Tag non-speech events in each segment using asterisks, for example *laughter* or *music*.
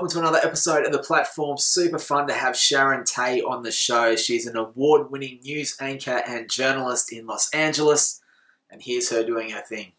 Welcome to another episode of the platform. Super fun to have Sharon Tay on the show. She's an award winning news anchor and journalist in Los Angeles, and here's her doing her thing.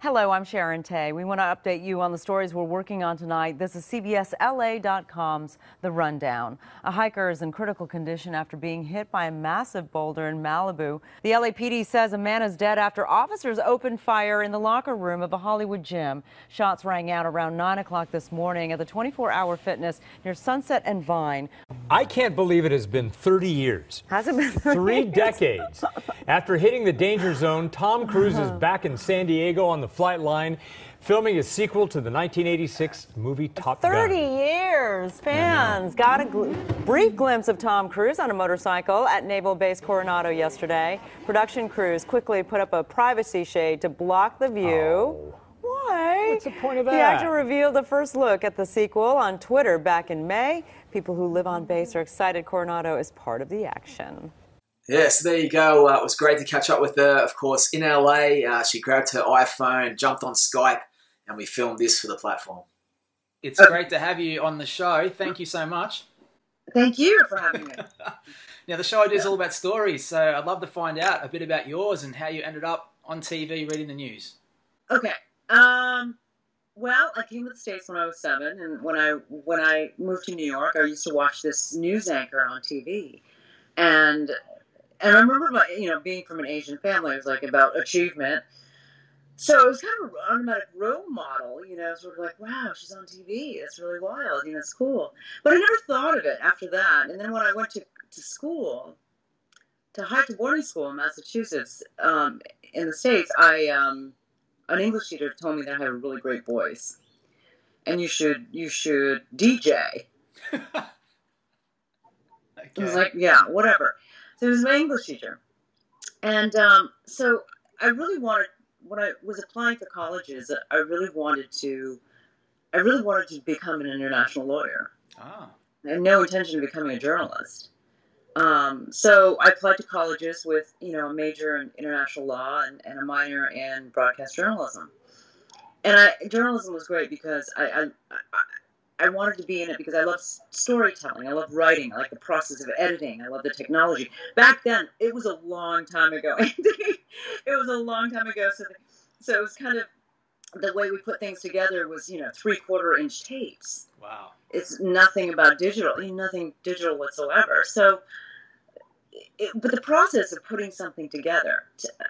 Hello, I'm Sharon Tay. We want to update you on the stories we're working on tonight. This is CBSLA.com's The Rundown. A hiker is in critical condition after being hit by a massive boulder in Malibu. The LAPD says a man is dead after officers opened fire in the locker room of a Hollywood gym. Shots rang out around 9 o'clock this morning at the 24 Hour Fitness near Sunset and Vine. I can't believe it has been 30 years. Has it been Three decades. After hitting the danger zone, Tom Cruise is uh-huh. back in San Diego on the flight line, filming a sequel to the 1986 movie Top 30 Gun. years. Fans got a gl- brief glimpse of Tom Cruise on a motorcycle at Naval Base Coronado yesterday. Production crews quickly put up a privacy shade to block the view. Oh. Why? What's the point of that? The actor revealed a first look at the sequel on Twitter back in May. People who live on base are excited Coronado is part of the action. Yeah, so there you go. Uh, it was great to catch up with her, of course, in LA. Uh, she grabbed her iPhone, jumped on Skype, and we filmed this for the platform. It's great to have you on the show. Thank you so much. Thank you for having me. *laughs* Now, the show I do is all about stories, so I'd love to find out a bit about yours and how you ended up on TV reading the news. okay. Um. Well, I came to the states when I was seven, and when I when I moved to New York, I used to watch this news anchor on TV, and and I remember my you know being from an Asian family, it was like about achievement. So it was kind of an automatic role model, you know, sort of like, wow, she's on TV. It's really wild, you know, it's cool. But I never thought of it after that. And then when I went to, to school, to high to boarding school in Massachusetts, um, in the States, I um, an English teacher told me that I had a really great voice, and you should you should DJ. *laughs* I was like, yeah, whatever. So he was my English teacher, and um, so I really wanted when I was applying for colleges, I really wanted to, I really wanted to become an international lawyer. ah, I had no intention of becoming a journalist. Um, so I applied to colleges with, you know, a major in international law and, and a minor in broadcast journalism. And I, journalism was great because I, I, I, I wanted to be in it because I love storytelling. I love writing. I like the process of editing. I love the technology. Back then, it was a long time ago. *laughs* it was a long time ago. So, so it was kind of the way we put things together was, you know, three quarter inch tapes wow. it's nothing about digital, nothing digital whatsoever. So, it, but the process of putting something together,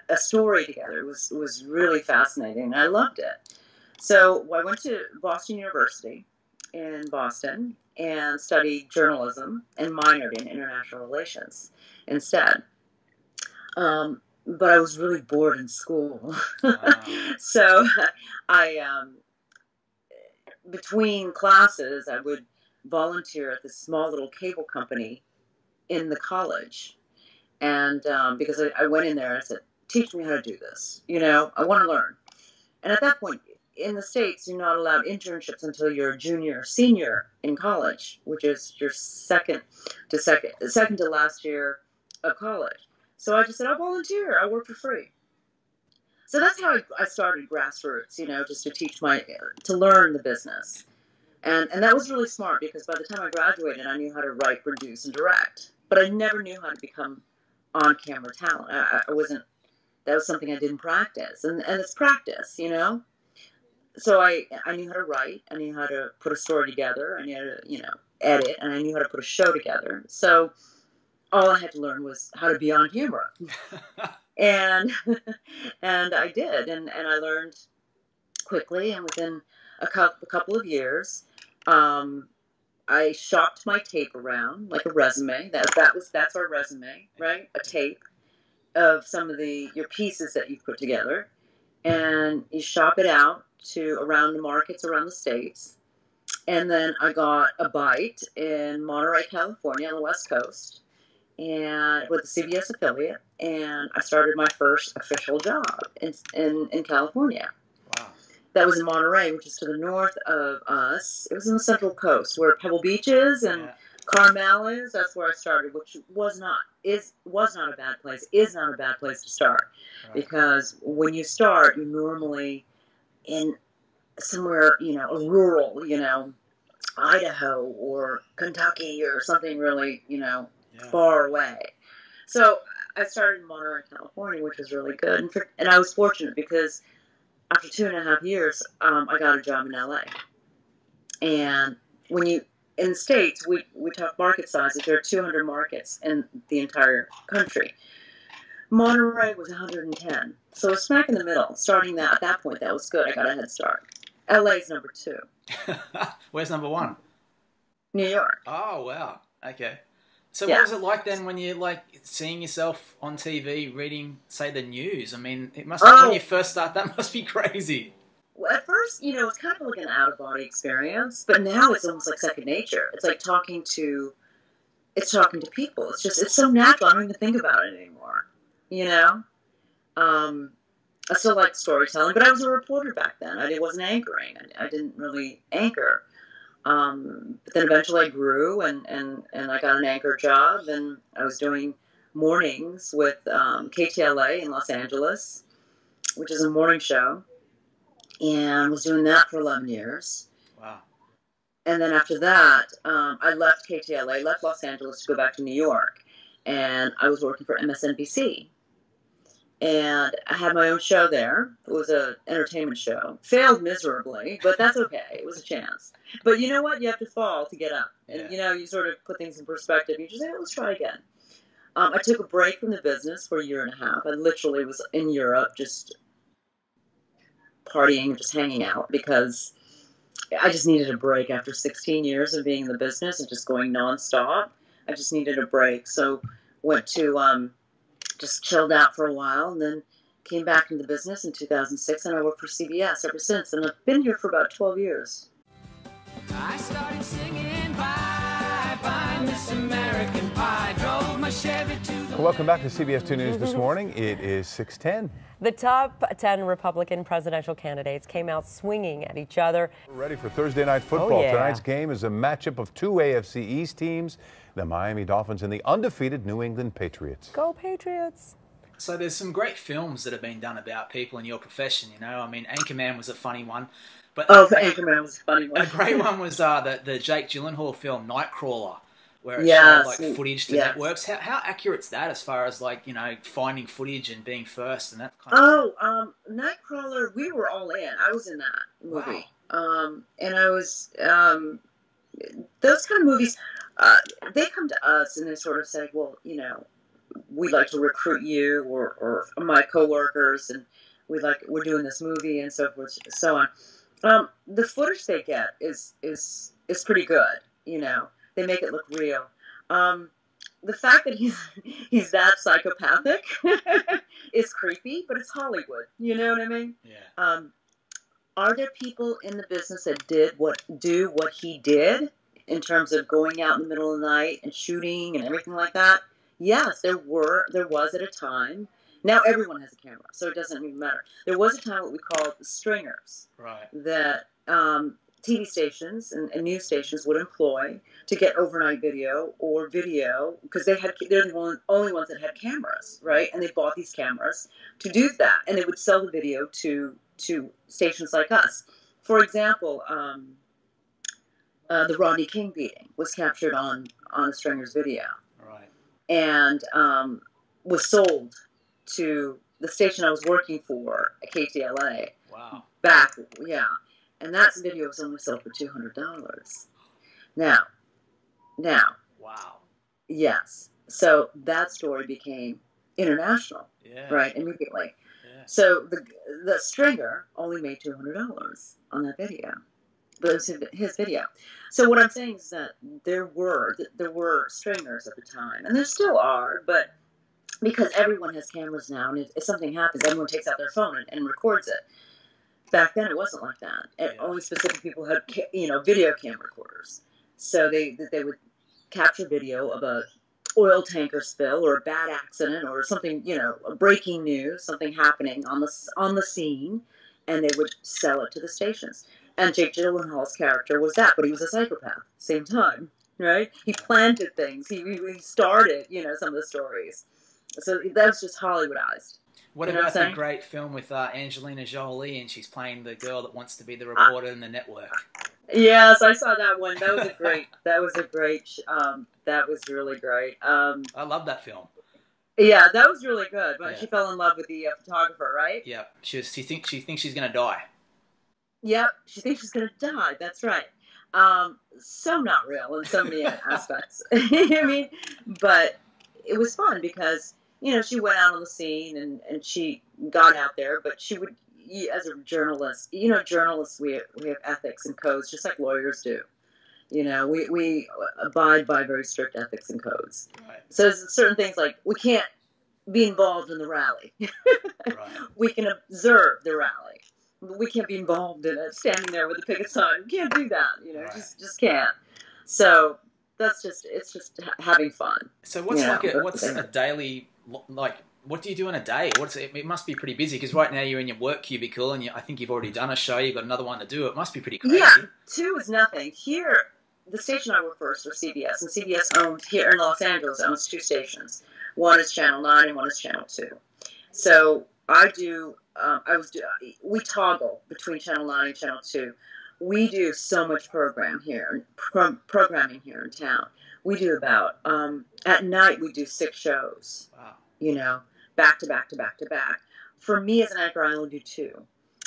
a story together, was was really fascinating. I loved it. So I went to Boston University in Boston and studied journalism and minored in international relations instead. Um, but I was really bored in school, Wow. *laughs* so I um, between classes, I would volunteer at this small little cable company in the college. And um, because I, I went in there, I said, teach me how to do this. You know, I want to learn. And at that point, in the States, you're not allowed internships until you're a junior or senior in college, which is your second to second, second to last year of college. So I just said, I'll volunteer. I'll work for free. So that's how I, I started grassroots, you know, just to teach my, to learn the business. And, and that was really smart because by the time I graduated, I knew how to write, produce, and direct. But I never knew how to become on camera talent. I, I wasn't, that was something I didn't practice. And, and it's practice, you know? So I, I knew how to write, I knew how to put a story together, I knew how to, you know, edit, and I knew how to put a show together. So all I had to learn was how to be on camera *laughs* and *laughs* and I did, and and I learned quickly, and within a, cou- a couple of years, um, I shopped my tape around like a resume. That that was that's our resume, right? A tape of some of the your pieces that you've put together, and you shop it out to around the markets around the states. And then I got a bite in Monterey, California, on the West Coast, and with the CBS affiliate, and I started my first official job in in, in California. Wow. That was in Monterey, which is to the north of us. It was in the Central Coast, where Pebble Beach is and Yeah. Carmel is. That's where I started, which was not is was not a bad place. Is not a bad place to start Right. because when you start, you normally in somewhere you know rural, you know, Idaho or Kentucky or something really, you know, yeah. far away. So I started in Monterey, California, which was really good. And, for, and I was fortunate because after two and a half years, um, I got a job in LA. And when you, in the States, we, we talk market sizes. There are 200 markets in the entire country. Monterey was 110. So smack in the middle. Starting that at that point, that was good. I got a head start. LA's number two. *laughs* Where's number one? New York. Oh wow. Okay. So yeah. what was it like then when you like seeing yourself on TV reading, say, the news? I mean, it must oh. when you first start that *laughs* must be crazy. Well, at first, you know, it's kind of like an out of body experience, but now it's almost like second nature. It's like talking to, it's talking to people. It's just it's so natural. I don't even think about it anymore. You know, um, I still like storytelling, but I was a reporter back then. I wasn't anchoring. I, I didn't really anchor. Um, but then eventually I grew and, and, and I got an anchor job and I was doing mornings with um, KTLA in Los Angeles, which is a morning show, and was doing that for 11 years. Wow. And then after that, um, I left KTLA, left Los Angeles to go back to New York, and I was working for MSNBC and I had my own show there. It was an entertainment show. Failed miserably, but that's okay. It was a chance. But you know what? You have to fall to get up, and yeah. you know you sort of put things in perspective. You just say, "Let's try again." Um, I took a break from the business for a year and a half. I literally was in Europe, just partying, just hanging out because I just needed a break after 16 years of being in the business and just going nonstop. I just needed a break, so went to um, just chilled out for a while and then came back into the business in 2006 and I worked for CBS ever since and I've been here for about 12 years. I started singing bye bye Miss American Pie drove my Chevy to the Welcome back to CBS 2 News this morning. It is 610. The top 10 Republican presidential candidates came out swinging at each other. We're ready for Thursday night football. Oh, yeah. Tonight's game is a matchup of two AFC East teams the Miami Dolphins and the undefeated New England Patriots. Go Patriots! So there's some great films that have been done about people in your profession. You know, I mean, Anchorman was a funny one, but oh, Anchorman was a funny one. a great one was uh, the the Jake Gyllenhaal film Nightcrawler, where it yes. showed like footage to yes. networks. How how accurate's that as far as like you know finding footage and being first and that kind of? Oh, um, Nightcrawler, we were all in. I was in that movie, wow. um, and I was um, those kind of movies uh, they come to us and they sort of say, well, you know, we'd like to recruit you or, or my coworkers, and we like we're doing this movie and so forth, so on. Um, the footage they get is is is pretty good. You know, they make it look real. Um, the fact that he's *laughs* he's that psychopathic *laughs* is creepy, but it's Hollywood. You know what I mean? Yeah. Um, are there people in the business that did what do what he did? In terms of going out in the middle of the night and shooting and everything like that? Yes, there were. There was at a time. Now everyone has a camera, so it doesn't even matter. There was a time what we called stringers. Right. That um, TV stations and, and, news stations would employ to get overnight video or video because they had they're the one, only ones that had cameras, right? And they bought these cameras to do that, and they would sell the video to to stations like us. For example, um, uh, the Rodney King beating was captured on on a Stringer's video, right? And um, was sold to the station I was working for at KTLA. Wow. Back, yeah, and that video was only sold for two hundred dollars. Now, now. Wow. Yes. So that story became international, yeah. right? Immediately. Yeah. So the the stringer only made two hundred dollars on that video was his video. So what I'm saying is that there were there were stringers at the time, and there still are, but because everyone has cameras now, and if, if something happens, everyone takes out their phone and, and, records it. Back then, it wasn't like that. Yeah. Only specific people had, you know, video cam recorders, so they they would capture video of a oil tanker spill or a bad accident or something, you know, a breaking news, something happening on the on the scene, and they would sell it to the stations. And Jake Gyllenhaal's character was that, but he was a psychopath. Same time, right? He planted things. He, he started, you know, some of the stories. so that was just Hollywoodized. What you about the great film with uh, Angelina Jolie and she's playing the girl that wants to be the reporter uh, in the network? Yes, I saw that one. That was a great. *laughs* that was a great. Um, that was really great. Um, I love that film. Yeah, that was really good. But yeah. she fell in love with the uh, photographer, right? Yeah, she was, she thinks she thinks she's gonna die. Yep, she thinks she's gonna die. That's right. Um, so not real in so many *laughs* aspects. *laughs* I mean, but it was fun because you know she went out on the scene and and she got out there, but she would as a journalist, you know, journalists we we have ethics and codes just like lawyers do. You know, we, we abide by very strict ethics and codes. Right. So there's certain things like we can't be involved in the rally. *laughs* right. We can observe the rally. We can't be involved in it, standing there with a picket sign. We can't do that. You know, right. just just can't. So that's just it's just having fun. So what's like know, a what's a daily like what do you do in a day? What's it, it must be pretty busy because right now you're in your work cubicle and you, I think you've already done a show. You've got another one to do. It must be pretty crazy. Yeah, two is nothing. Here, the station I work for is for CBS, and CBS owns here in Los Angeles owns two stations. One is Channel Nine, and one is Channel Two. So I do. Um, I was. We toggle between Channel Nine and Channel Two. We do so much program here, pro- programming here in town. We do about um, at night. We do six shows. Wow. You know, back to back to back to back. For me as an anchor, I only do two.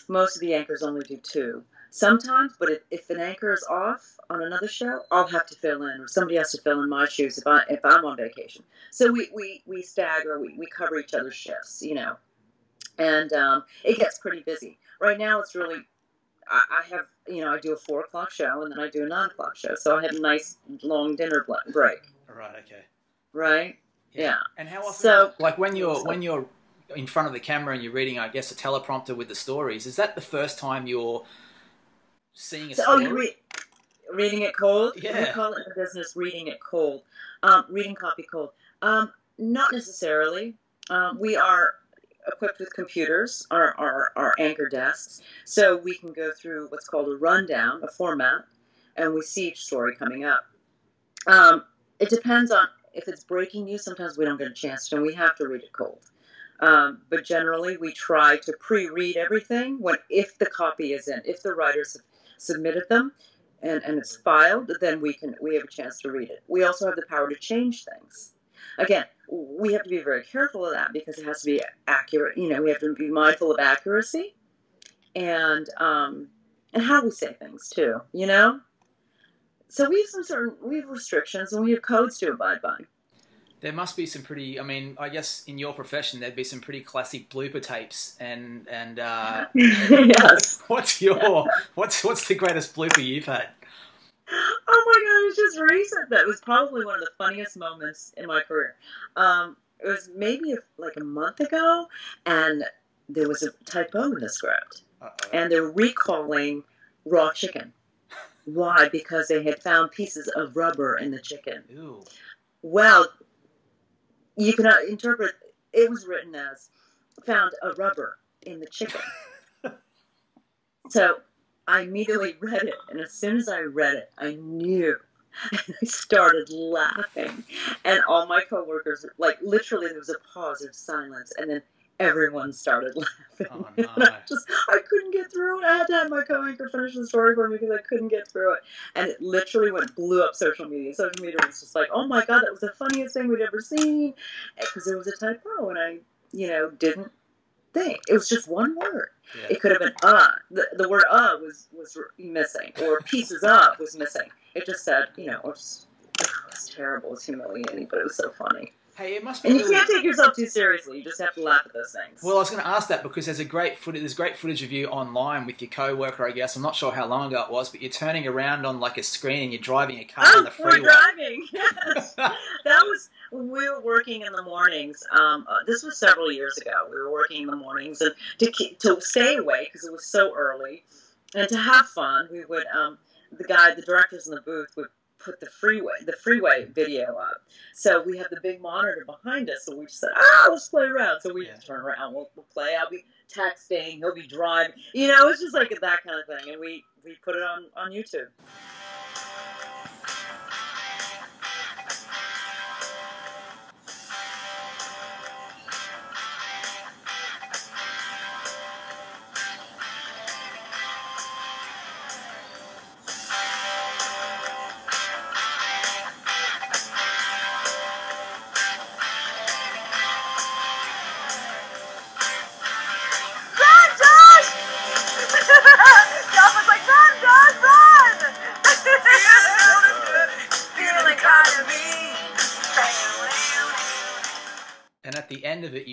Most of the anchors only do two sometimes, but if, if an anchor is off on another show, I'll have to fill in, or somebody has to fill in my shoes if I if I'm on vacation. So we we, we stagger, we, we cover each other's shifts, you know, and um, it gets pretty busy. Right now, it's really I, have you know I do a four o'clock show and then I do a nine o'clock show, so I have a nice long dinner break. Right. Okay. Right. Yeah. yeah. And how often? So like when you're when you're in front of the camera and you're reading, I guess, a teleprompter with the stories. Is that the first time you're seeing a so, story? Oh, you re- reading it cold? Yeah. We call it in business reading it cold. Um, reading copy cold. Um, not necessarily. Um, we are equipped with computers, our, our, our anchor desks, so we can go through what's called a rundown, a format, and we see each story coming up. Um, it depends on if it's breaking news. Sometimes we don't get a chance to, and we have to read it cold. Um, but generally, we try to pre-read everything when if the copy is in, if the writers have submitted them and, and it's filed, then we can we have a chance to read it. We also have the power to change things. Again, we have to be very careful of that because it has to be accurate. You know, we have to be mindful of accuracy and um, and how we say things too. You know, so we have some certain we have restrictions and we have codes to abide by there must be some pretty. I mean, I guess in your profession there'd be some pretty classic blooper tapes. And and uh, *laughs* yes, *laughs* what's your what's what's the greatest blooper you've had? Oh my god, it was just recent. That was probably one of the funniest moments in my career. Um, it was maybe like a month ago, and there was a typo in the script, Uh-oh. and they're recalling raw chicken. Why? Because they had found pieces of rubber in the chicken. Ew. Well, you can interpret it was written as found a rubber in the chicken. *laughs* so I immediately read it, and as soon as I read it, I knew. And *laughs* I started laughing, and all my coworkers, like literally, there was a pause of silence, and then everyone started *laughs* laughing. Oh, no. *laughs* and I just I couldn't get through it. I had to have my co-anchor finish the story for me because I couldn't get through it. And it literally went blew up social media. Social media was just like, oh my god, that was the funniest thing we'd ever seen because there was a typo and I, you know, didn't think it was just one word. Yeah. It could have been uh. The, the word uh was was missing or pieces of was missing. It just said, you know, it was, it was terrible. It was humiliating, but it was so funny. Hey, it must be. And you really... can't take yourself too seriously. You just have to laugh at those things. Well, I was going to ask that because there's a great footage. There's great footage of you online with your co-worker. I guess I'm not sure how long ago it was, but you're turning around on like a screen and you're driving a car oh, on the freeway. we're driving. *laughs* Yes, *laughs* that was we were working in the mornings. Um, uh, this was several years ago. We were working in the mornings and to keep, to stay awake because it was so early, and to have fun. We would um, the guy, the directors in the booth would put the freeway the freeway video up. So we had the big monitor behind us. So we just said, ah, let's play around. So we yeah. just turn around, we'll, we'll, play. I'll be texting, he'll be driving. You know, it's just like that kind of thing. And we we put it on on YouTube.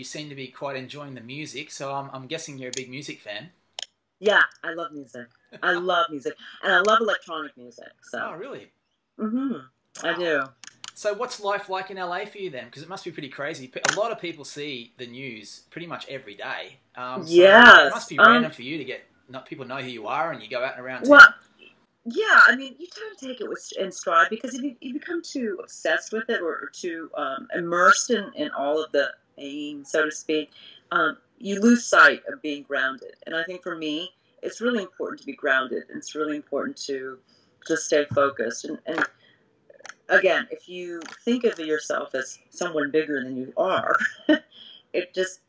Seem to be quite enjoying the music. So I'm, I'm guessing you're a big music fan. Yeah, I love music. I *laughs* love music, and I love electronic music. So. Oh, really? Wow. I do. So what's life like in LA for you then? Because it must be pretty crazy. A lot of people see the news pretty much every day. Um, so yes. It must be random um, for you to get not people know who you are and you go out and around town. Well, yeah, I mean, you tend to take it with in stride because if you, you become too obsessed with it or, or too um, immersed in, in all of the aim, so to speak, um, you lose sight of being grounded. And I think for me, it's really important to be grounded. And it's really important to just stay focused. And, and again, if you think of yourself as someone bigger than you are, *laughs* it just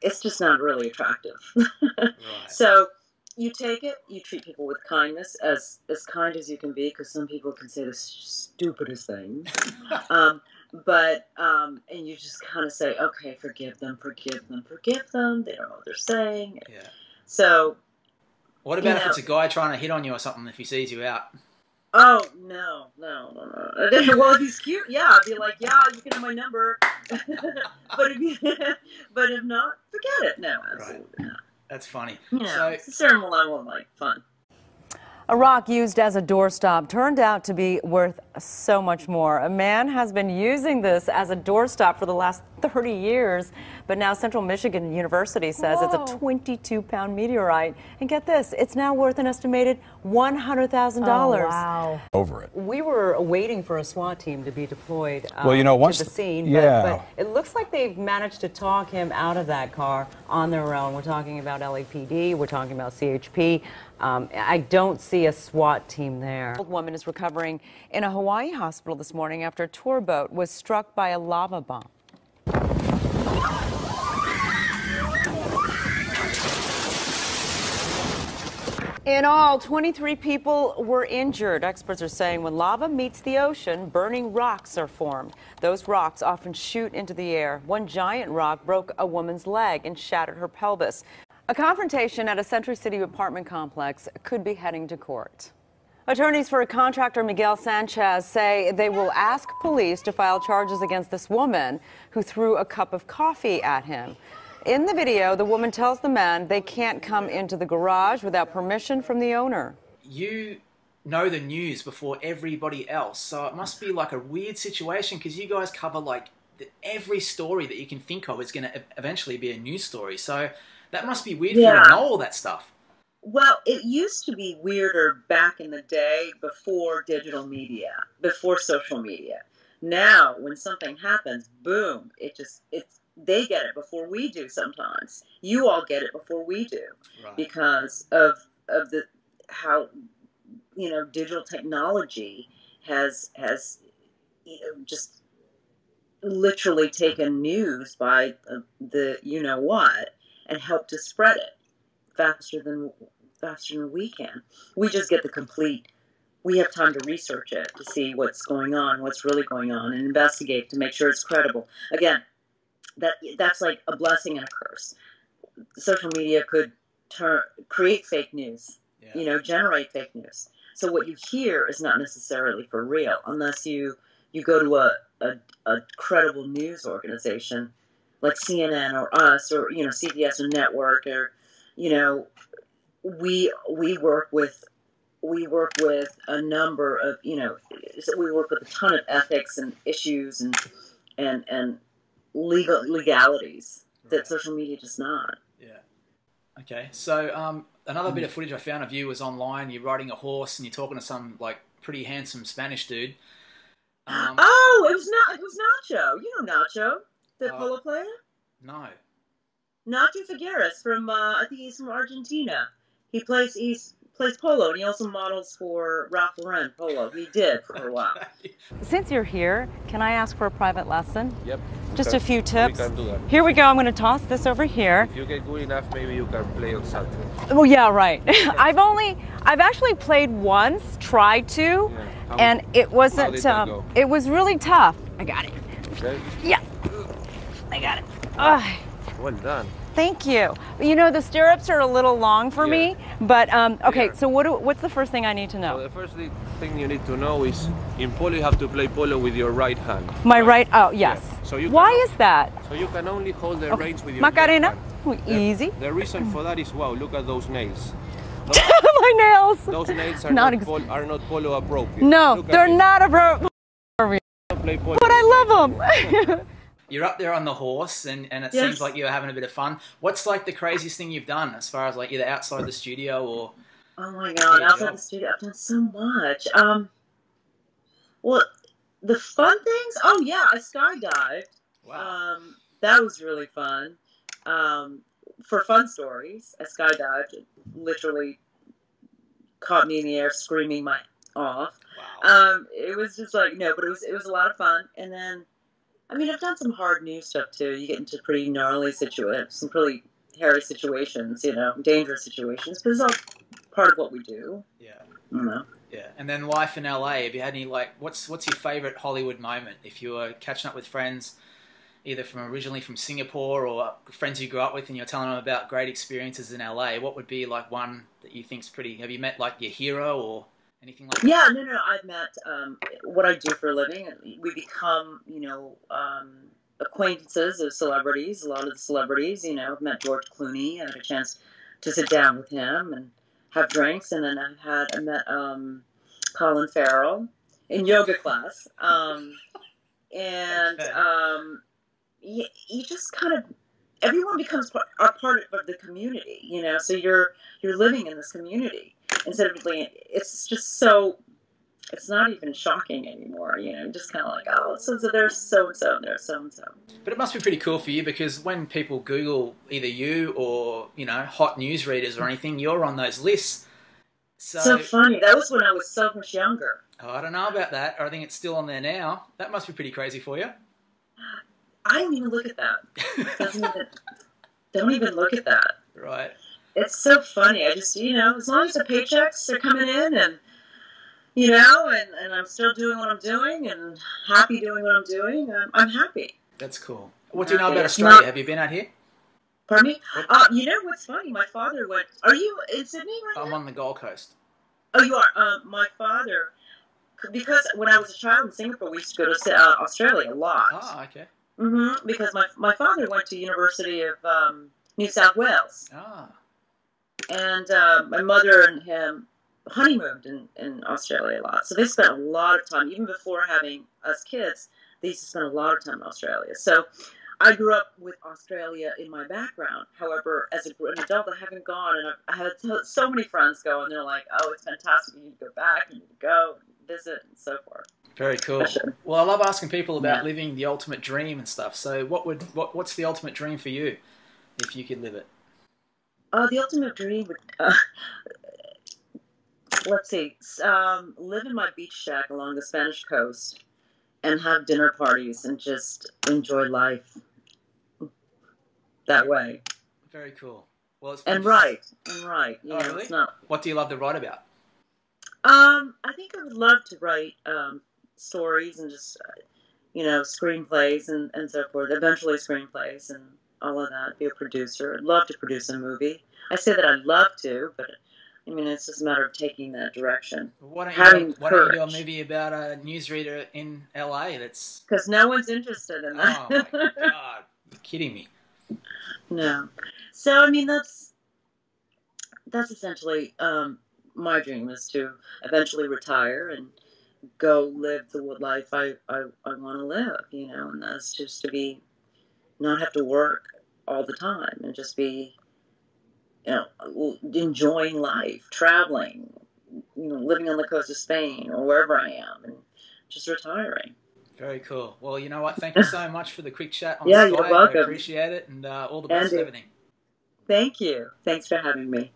it's just not really attractive. right. *laughs* So you take it, you treat people with kindness, as as kind as you can be, because some people can say the stupidest things. *laughs* um, but um, and you just kind of say, okay, forgive them, forgive them, forgive them. They don't know what they're saying. Yeah. So. What about if know, it's a guy trying to hit on you or something? If he sees you out. Oh no, no, no, no. well, if he's cute, yeah, I'd be like, yeah, you can have my number. *laughs* but if you, *laughs* but if not, forget it. No, absolutely right. not. That's funny. Yeah, so, it's a level of like fun. A rock used as a doorstop turned out to be worth so much more. A man has been using this as a doorstop for the last 30 years, but now Central Michigan University says Whoa. it's a 22 pound meteorite. And get this, it's now worth an estimated $100,000. Oh, wow. Over it. We were waiting for a SWAT team to be deployed um, well, you know, once to the scene, yeah. but, but, it looks like they've managed to talk him out of that car on their own. We're talking about LAPD, we're talking about CHP. Um, I don't see a SWAT team there. A woman is recovering in a Hawaii hospital this morning after a tour boat was struck by a lava bomb. In all, 23 people were injured. Experts are saying when lava meets the ocean, burning rocks are formed. Those rocks often shoot into the air. One giant rock broke a woman's leg and shattered her pelvis. A confrontation at a Century City apartment complex could be heading to court. Attorneys for a contractor Miguel Sanchez say they will ask police to file charges against this woman who threw a cup of coffee at him. In the video, the woman tells the man they can't come into the garage without permission from the owner. You know the news before everybody else, so it must be like a weird situation because you guys cover like every story that you can think of is going to eventually be a news story. So that must be weird yeah. for you to know all that stuff. Well, it used to be weirder back in the day before digital media, before social media. Now, when something happens, boom, it just it's they get it before we do sometimes. You all get it before we do right. because of of the how you know digital technology has has you know, just literally taken news by the you know what and helped to spread it faster than faster than we can. We just get the complete. We have time to research it to see what's going on, what's really going on, and investigate to make sure it's credible. Again, that that's like a blessing and a curse. Social media could turn create fake news, yeah. you know, generate fake news. So what you hear is not necessarily for real unless you you go to a, a, a credible news organization like CNN or us or you know CBS or network or you know we we work with we work with a number of you know we work with a ton of ethics and issues and and and legal legalities that right. social media does not. Yeah. Okay. So um, another mm. bit of footage I found of you was online. You're riding a horse and you're talking to some like pretty handsome Spanish dude. Um, oh, it was not. It was Nacho. You know Nacho, the uh, polo player. No. Nacho Figueras from uh, I think he's from Argentina. He plays he's plays polo and he also models for Ralph Lauren polo. He did for a while. *laughs* Since you're here, can I ask for a private lesson? Yep. Just can, a few tips. We can do that. Here we go. I'm going to toss this over here. If you get good enough, maybe you can play on Saturday. Oh yeah, right. *laughs* I've only I've actually played once, tried to, yeah. and it wasn't. Um, it was really tough. I got it. Okay. Yeah. I got it. Ugh. Well done. Thank you. You know, the stirrups are a little long for yeah. me, but um, okay, so what do, what's the first thing I need to know? Well, the first thing you need to know is in polo you have to play polo with your right hand. My right, oh, yes. Yeah. So you Why is that? So you can only hold the Okay. reins with your Macarena, left hand. easy. The, the reason for that is wow, look at those nails. *laughs* Those, My nails. those nails are *laughs* Not not, ex- pol- are not polo appropriate. No, Look they're not appropriate. bro. Don't play polo. But I love them. *laughs* You're up there on the horse, and, and it Yes. seems like you're having a bit of fun. What's like the craziest thing you've done, as far as like either outside the studio or? Oh my god, outside the studio, I've done so much. Um, well, the fun things. Oh yeah, I skydived. Wow. Um, that was really fun. Um, for fun stories, I skydived. Literally caught me in the air, screaming my off. wow. Um, it was just like no, but it was it was a lot of fun. And then, I mean, I've done some hard news stuff too. You get into pretty gnarly situations, some pretty hairy situations, you know, dangerous situations. But it's all part of what we do. yeah. You know. Yeah, and then life in LA. Have you had any like what's what's your favorite Hollywood moment? If you were catching up with friends, either from originally from Singapore or friends you grew up with, and you're telling them about great experiences in LA, what would be like one that you think's pretty? Have you met like your hero or anything like? Yeah, no, no. I've met um, what I do for a living. We become, you know, um, acquaintances of celebrities. A lot of the celebrities, you know, I've met George Clooney. I had a chance to sit down with him and have drinks, and then I've had I met um, Colin Farrell in yoga class, um, *laughs* and um, you, you just kind of everyone becomes part, a part of the community, you know. So you're you're living in this community instead of being. It's just so. It's not even shocking anymore, you know. Just kind of like, oh, so, so there's so and so, there's so and so. But it must be pretty cool for you because when people Google either you or you know hot news readers or anything, you're on those lists. So, So funny. That was when I was so much younger. oh, I don't know about that. I think it's still on there now. That must be pretty crazy for you. I don't even look at that. *laughs* Doesn't even, don't even look at that. right. It's so funny. I just, you know, as long as the paychecks are coming in and, you know, and, and I'm still doing what I'm doing and happy doing what I'm doing, I'm, I'm happy. That's cool. What do you know about Australia? not- Have you been out here? Pardon me? Uh, you know what's funny? My father went. Are you in Sydney right I'm now? on the Gold Coast. Oh, you are. Um, my father, because when I was a child in Singapore, we used to go to uh, Australia a lot. Oh, okay. hmm Because my my father went to University of um, New South Wales, Ah, and uh, my mother and him honeymooned in, in Australia a lot. So they spent a lot of time, even before having us kids. They used to spend a lot of time in Australia. So I grew up with Australia in my background. However, as a, an adult, I haven't gone, and I've, I had so- many friends go, and they're like, "Oh, it's fantastic! You need to go back, you need to go visit, and so forth." very cool. Well, I love asking people about Yeah. living the ultimate dream and stuff. So, what would what what's the ultimate dream for you, if you could live it? Uh, the ultimate dream would, uh, let's see, um, live in my beach shack along the Spanish coast and have dinner parties and just enjoy life that way. Very cool. Well, it's And write, and write. You Oh, know, really? it's not. What do you love to write about? Um, I think I would love to write um, stories and just, uh, you know, screenplays and, and so forth. Eventually, screenplays and all of that. Be a producer. I'd love to produce a movie. I say that I'd love to, but I mean, it's just a matter of taking that direction. Why don't Having you why don't you do a movie about a newsreader in LA? That's Because no one's interested in that. oh my god, *laughs* you're kidding me. no. So I mean, that's that's essentially um, my dream is to eventually retire and go live the life I I, I want to live. You know, and that's just to be not have to work all the time and just be you know enjoying life, traveling, you know, living on the coast of Spain or wherever I am, and just retiring. Very cool. Well, you know what? Thank you so *laughs* much for the quick chat on Yeah, Skype. you're welcome. I appreciate it, and uh, all the best with Andy. everything. Thank you. Thanks for having me.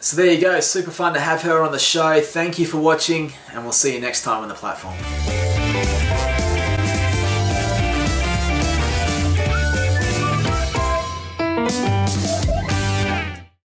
So there you go. Super fun to have her on the show. Thank you for watching, and we'll see you next time on the platform.